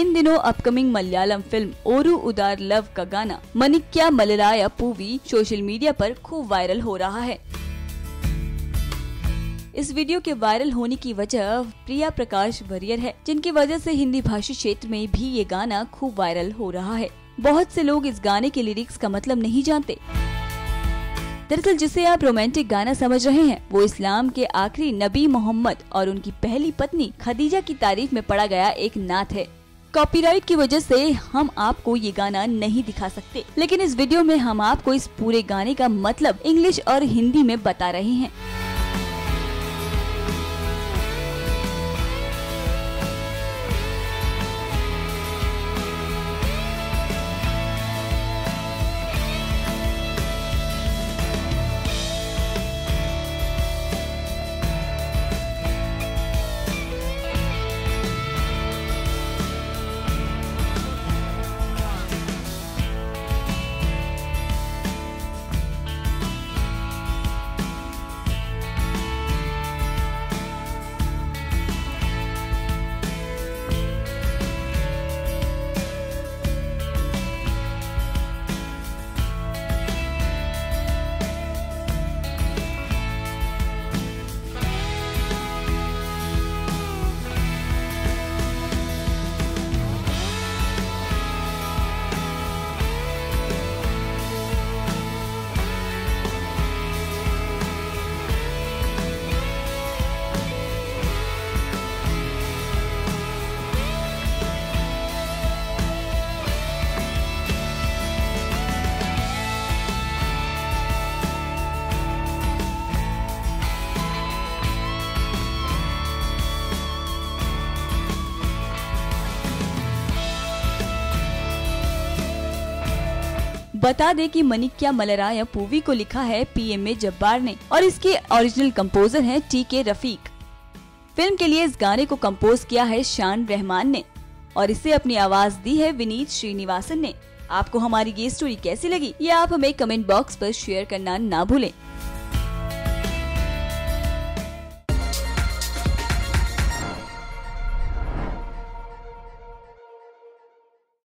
इन दिनों upcoming Malayalam film ओरू उदार love का गाना मनिक्या मलराया पूवी सोशल मीडिया पर खूब वायरल हो रहा है। इस वीडियो के वायरल होने की वजह प्रिया प्रकाश वरियर है, जिनकी वजह से हिंदी भाषी क्षेत्र में भी ये गाना खूब वायरल हो रहा है। बहुत से लोग इस गाने के लिरिक्स का मतलब नहीं जानते। दरअसल जिसे आप रोमांटिक गाना समझ रहे हैं, वो इस्लाम के आखिरी नबी मोहम्मद और उनकी पहली पत्नी खदीजा की तारीफ़ में पढ़ा गया एक नात है। कॉपीराइट की वजह से हम आपको ये गाना नहीं दिखा सकते। लेकिन इस वीडियो में हम आपको इस पूरे गाने का मतलब इंग्लिश और हिंदी में बता रहे हैं। बता दे कि मनिक्या मलराया पूवी को लिखा है पीएमए जब्बार ने, और इसके ओरिजिनल कंपोजर हैं टी के रफीक। फ़िल्म के लिए इस गाने को कंपोज किया है शान रहमान ने, और इसे अपनी आवाज़ दी है विनीत श्रीनिवासन ने। आपको हमारी ये स्टोरी कैसी लगी, ये आप हमें कमेंट बॉक्स पर शेयर करना ना भूलें।